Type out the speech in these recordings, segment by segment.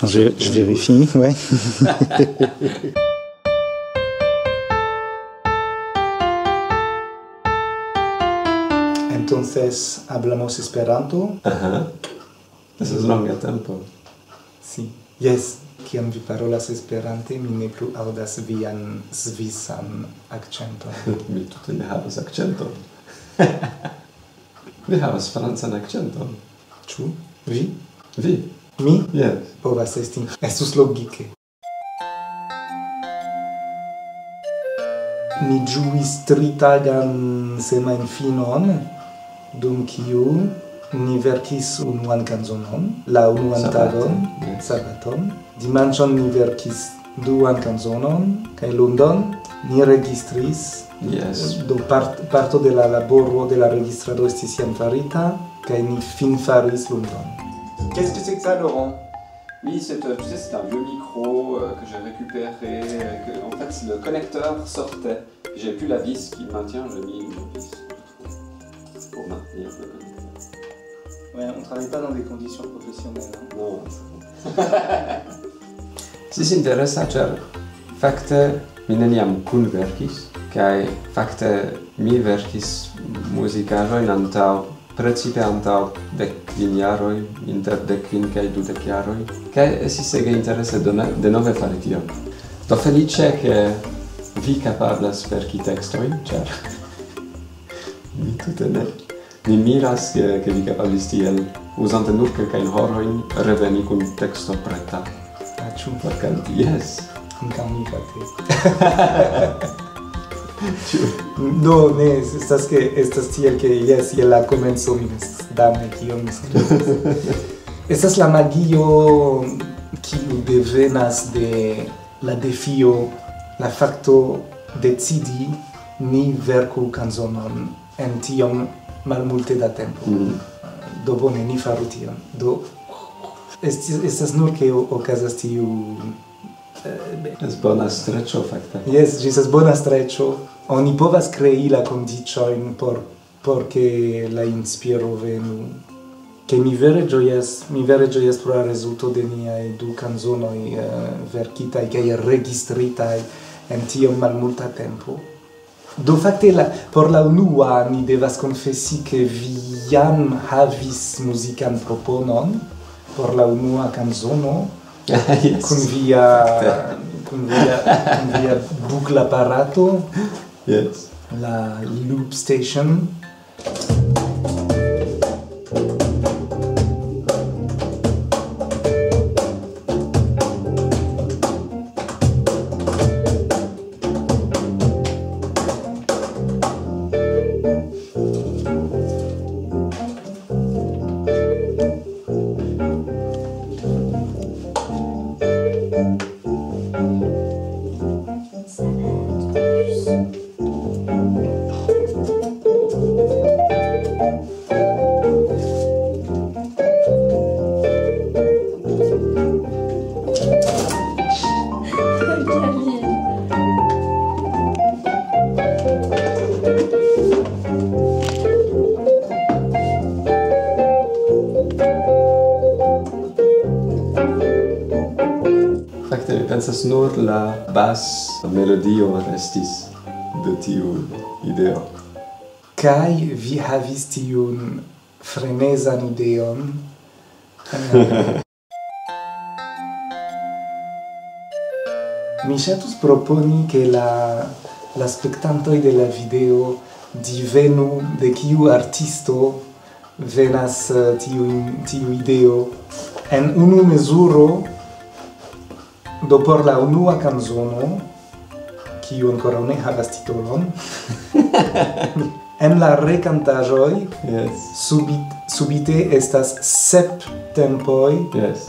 Attends, je, je vérifie, ouais. Entonces, hablamos Esperanto. Aha. Eso es longa tempo. Sí. Yes. Kiam vi parolas Esperante, mi ne plu audas vian svisan akcenton. mi tute ne havas akcenton. vi havas francan akcenton. Ĉu? Vi? Vi. Mi? Yes. Povas esti. Estus logike. Ni ĝuis semain semajnfinon, dum kiu ni verkis unuan kanzonon, la unuan tagon, yes. sabaton. Dimanĉon ni verkis duan kanzonon, kaj lundon ni registris. Yes. Do part, parto de la laboro de la registrado estis jam farita, kaj ni finfaris lundon. Qu'est-ce que c'est que ça, Laurent? Oui, c'est, euh, tu sais, c'est un vieux micro euh, que j'ai récupéré. euh, que, en fait, le connecteur sortait. J'ai plus la vis qui maintient, j'ai mis une vis pour maintenir le connecteur. Ouais, on travaille pas dans des conditions professionnelles. Hein. Non, Sis interesa, ĉar fakte mi neniam kunverkis, kaj fakte mi verkis muzikaĵojn antaŭ precipe antau de quin inter de quin cae de jaroi, cae esis ege interesse de nove fare tion. Do felice che vi capablas verci textoi, char mi tute ne. Mi miras che, che vi capablis tiel, usante nur quelcain horoin, reveni cun texto preta. Ah, cium vacanti, yes! Anca mi, Do, ne, estas que estas tiel que yes, je la komenco mi dame kion mi skribas. estas la magio kiu devenas de la defio, la fakto decidi ni verku kanzonon en tiom malmulte da tempo. Mm. Do bone ni faru tion. Do estas nur ke okazas tiu Eh, es bona streccio, fakte. Yes, ĝi estas bona streĉo. Oni povas krei la kondiĉojn por por ke la inspiro venu. Che mi vere ĝojas, mi vere ĝojas pro la rezulto de niaj du kanzonoj uh, verkitaj kaj registritaj en tiom malmulta tempo. Do fakte la, por la unua mi devas confessi che vi jam havis muzikan proponon por la unua kanzono. yes. con via con via con via bucla apparato yes. La loop station. nur la bas melodio restis de tiu ideo. Kai vi havis tiun frenezan ideon? Mi ŝatus proponi ke la la spektantoj de la video divenu de kiu artisto venas eh, tiu tiu ideo en unu mezuro Do por la unua canzono, kiu ancora ne havas titolon, en la recantajoi yes. subit, subite estas sep tempoi, yes.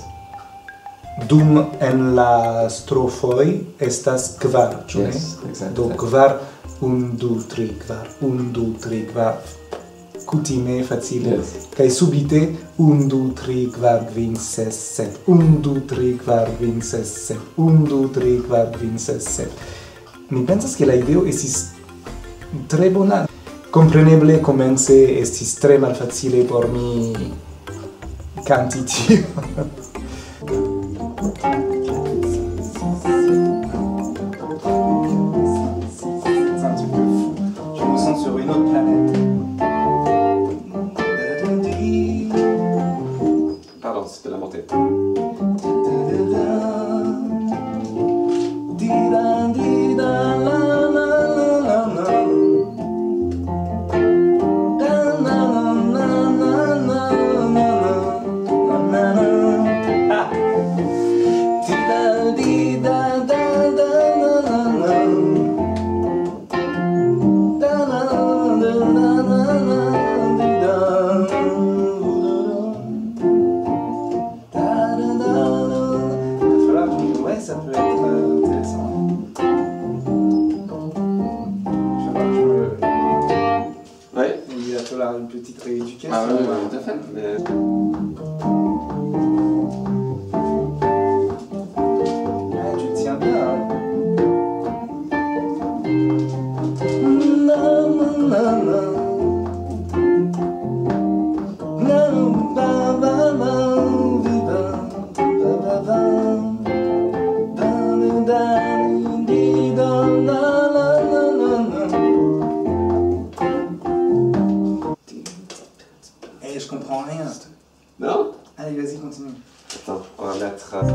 dum en la strofoi estas kvar, ĉu yes. Exactly. Do kvar, un, du, tri, kvar, un, du, tri, kvar, kutime facile. Kaj subite 1 2 3 4 5 6 7 1 2 3 4 5 6 7 1 2 3 4 5 6 7 mi pensas ke la ideo estis tre bona. Compreneble comence estis tre malfacile por mi canti tio. Kaj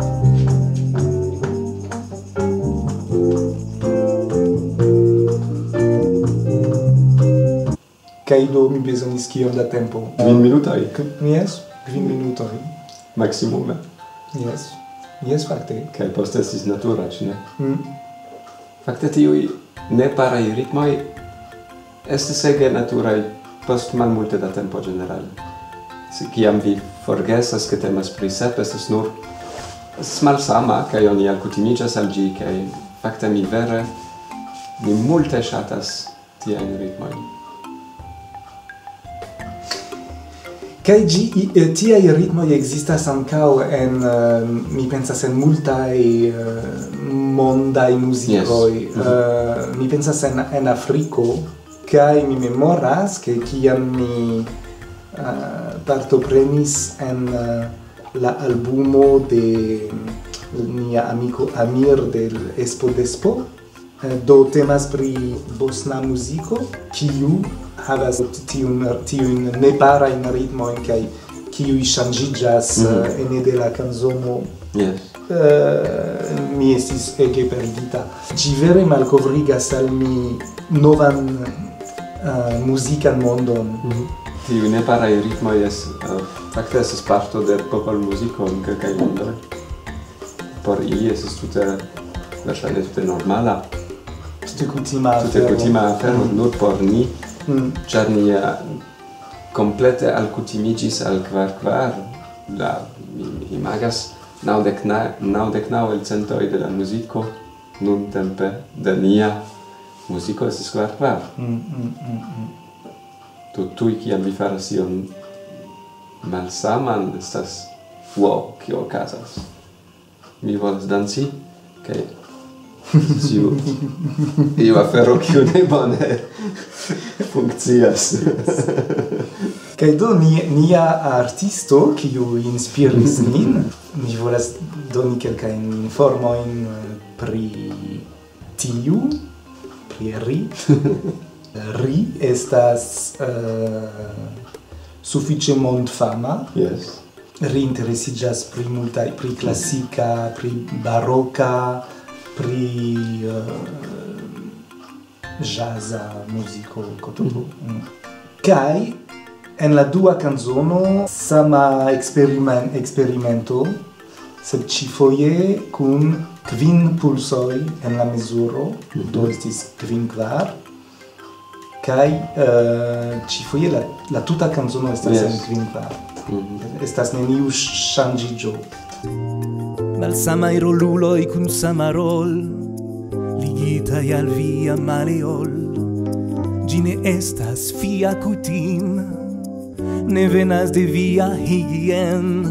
do mi bezonis kiom da tempo? Kvin minutoj. Jes, kvin minutoj. Maksimume. Jes. Jes, fakte. Kaj poste estis natura, ĉu ne? Mm. Fakte tiuj neparaj ritmoj estis ege naturaj post malmulte da tempo ĝenerale. Se kiam vi forgesas ke temas pri sep, estas nur malsama, kaj oni alkutimiĝas al ĝi, kaj fakte mi vere, mi multe ŝatas tiajn ritmojn. Kaj ĝi eh, tiaj ritmoj ekzistas ankaŭ en, uh, mi pensas, en multaj uh, mondaj muzikoj. Yes. Mhm. Mi pensas en, en Afriko, kaj mi memoras, ke kiam mi uh, partoprenis en... Uh, la albumo de mia amico Amir del Espo Despo. Eh, do temas pri bosna muziko, kiu havas tiun tiun neparajn ritmojn kaj kiu ŝanĝiĝas mm -hmm. ene de la kanzono. Yes. Uh, mi estis ege perdita. Ĝi vere malkovrigas al mi novan uh, muzikan mondon. Mm -hmm tiu neparaj ritmo es eh, uh, fakte es parto de popolmuziko en kelkaj landoj. Por ili es tute verŝajne tute normala. Tute kutima afero. Tute kutima afero mm. nur por ni, mm. ĉar ni komplete alkutimiĝis al kvar kvar la mi imagas naŭdek naŭdek naŭ elcentoj de la muziko nuntempe de nia muziko estas kvar kvar. Mm, mm, mm, mm do tui kiam mi faras ion malsaman estas wow kio okazas. Mi volas danci kaj tiu iu afero kiu ne bone funkcias. Kaj do ni, nia artisto kiu inspiris nin mi volas doni kelkajn informojn pri tiu pri ri ri estas eh, uh, suffice mondfama. Yes. Ri interesigas pri multa pri classica, pri barocca, pri eh, uh, jazza musico cotopo. Mhm. Mm. Mm. Kai en la dua canzono sama experiment experimento sed ci foie cun quin pulsoi en la mesuro, mm -hmm. do estis quin kvar, kai uh, ci foie la la tuta canzono estas yes. en kvin mm -hmm. estas neniu ŝanĝiĝo malsamaj i kun samarol rol i al via maleol. Gine estas fia kutim ne venas de via higien.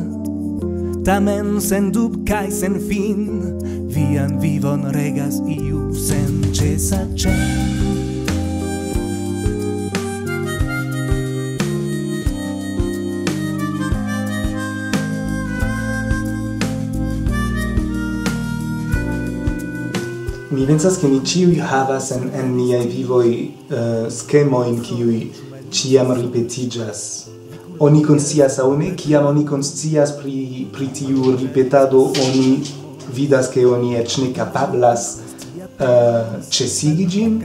Tamen sen dub kai sen fin vian vivon regas iu sen cesa ĉeso mi pensas che ni ciui havas en, en niai vivoi uh, eh, schemoin ciui ciam ripetigas. Oni consias au ne, ciam oni conscias pri, pri tiu ripetado, oni vidas che oni ec ne capablas uh, eh, cesigi gin,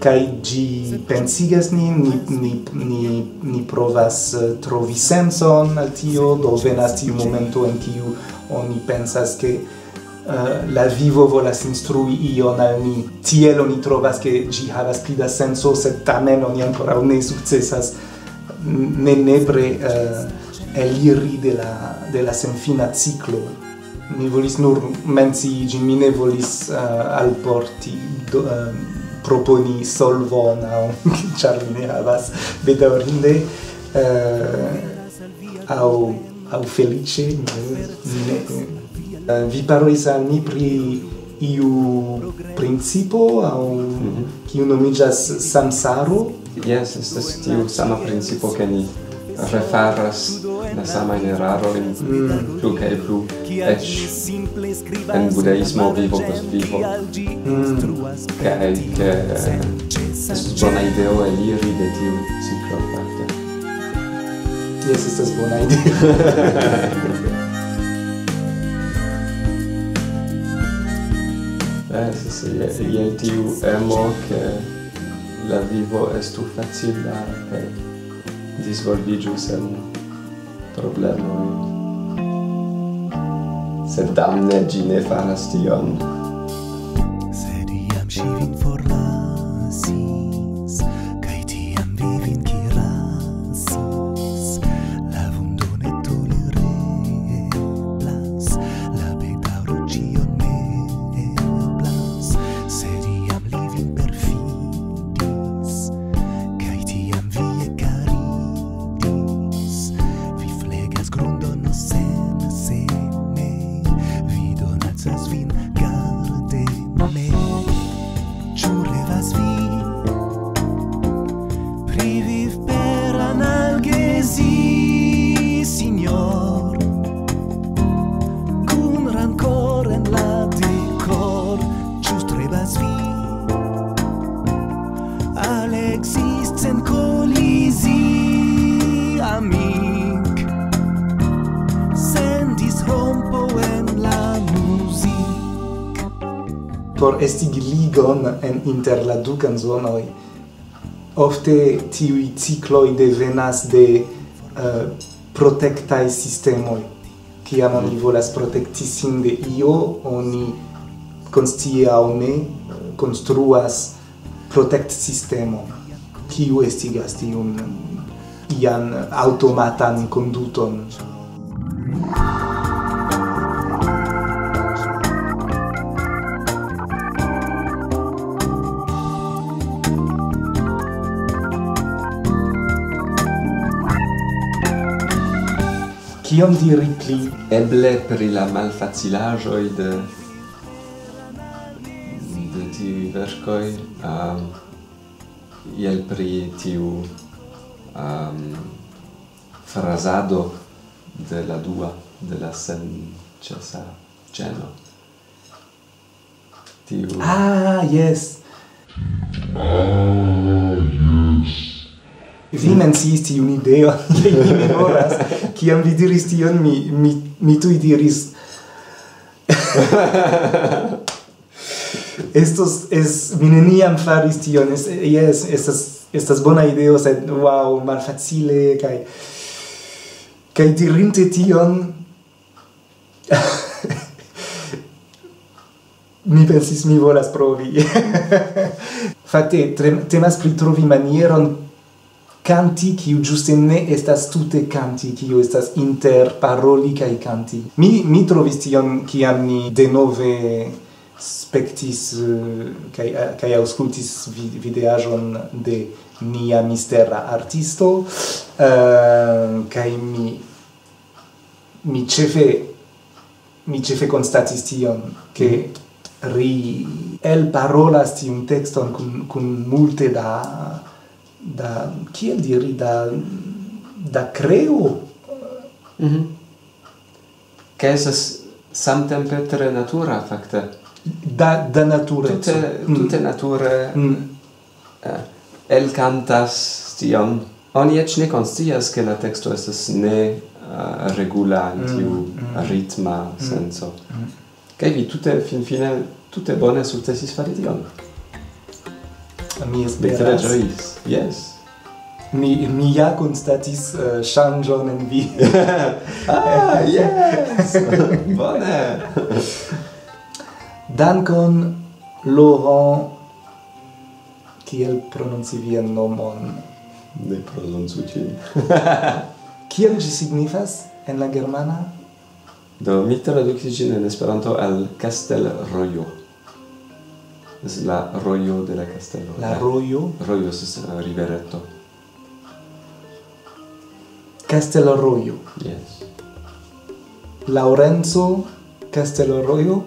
kai gi pensigas ni ni ni ni, ni provas uh, trovi senson al tio do venas tiu momento en kiu oni pensas che uh, la vivo volas instrui ion al ni. Tiel oni trovas che gi havas pli da senso, sed tamen oni ancora ne successas ne nebre uh, eliri de la, de la senfina ciclo. Mi volis nur menci gi, mi ne volis uh, alporti do, uh, proponi solvon au char ne havas bedaurinde uh, au au felice ne, mi ne, Eh, vi parolis al mi pri iu principo au mm -hmm. nomigas samsaro Yes, estas tiu sama principo ke ni refaras la samajn erarojn mm. plu kai plu eĉ en budaismo vivo post vivo mm. kai ke es bona ideo eliri de tiu ciclo fakte jes estas bona ideo estas je tiu emo che la vivo estu facila kaj disvolviĝu sen problemoj. Sed damne ĝi ne faras tion. estigi ligon en inter la du canzonoi. Ofte tiui cicloi devenas de eh, uh, protectae sistemoi. Ciam oni mm. volas protecti sin de io, oni constie au ne construas protect sistemo, kiu estigas tiun ian automatan conduton. kion diri pli? Eble pri la malfacilaĵoj de de tiuj verkoj, um, iel pri tiu um, frazado de la dua, de la senĉesa ĉeno. Tiu... Ah, yes! Oh, menciis tiun ideo, che mi memoras, ciam vi diris tion, mi, mi, mi tui diris... Estos, es, mi neniam faris tion, es, yes, estas, estas bona ideo, sed, wow, malfacile, kai... Kai dirinte tion... mi pensis mi volas provi. Fakte, temas pri trovi manieron canti kiu giuste ne estas tute canti kiu estas inter paroli kaj canti. Mi mi trovis tion kiam ni denove spectis eh, kaj uh, kaj aŭskultis vid videaĵon de nia mistera artisto uh, kaj mi mi cefe mi cefe constatis tion che ri el parolas tiun texton cun, con multe da da kiel diri da da creo mhm mm che esas samtempe tre natura fakte da da natura tutte mm. tutte nature mm. eh, el cantas tion oni ec ne conscias che la texto es ne uh, regula in mm, tiu mm. ritma mm. senso mm. Vi tutte fin fine tutte bone sukcesis fari tion mi esperas. Mi tre ĝojis. Yes. Mi mi ja constatis uh, eh, changion en vi. ah, yes. Bone. Dankon Laurent kiel prononci vian nomon? Ne prononcu ĝin. kiel ĝi signifas en la germana? Do mi tradukis ĝin en Esperanto al Castel Royo. Es el arroyo de la Castellona. ¿El arroyo? Arroyo es este, el riberetto. Castellarroyo. Yes. Lorenzo Castellarroyo.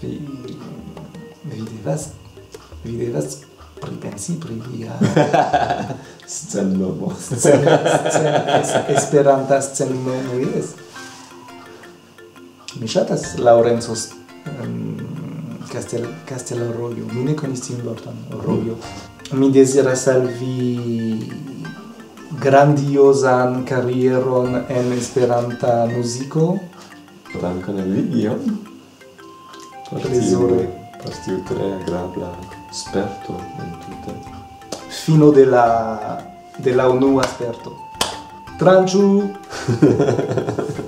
Vi, videvas, videvas pripensi pri via scenlomo. Esperanta scenlomo, yes. Mi ŝatas Laurenzo um, Castel Castelrojo. Mi ne konis tiun vorton, rojo. Mi deziras al vi grandiozan karieron en Esperanta muziko. Dankon al vi iom. Plezure. Por tiu tre agrabla sperto en tute. Fino de la de la unua sperto. Tranĉu!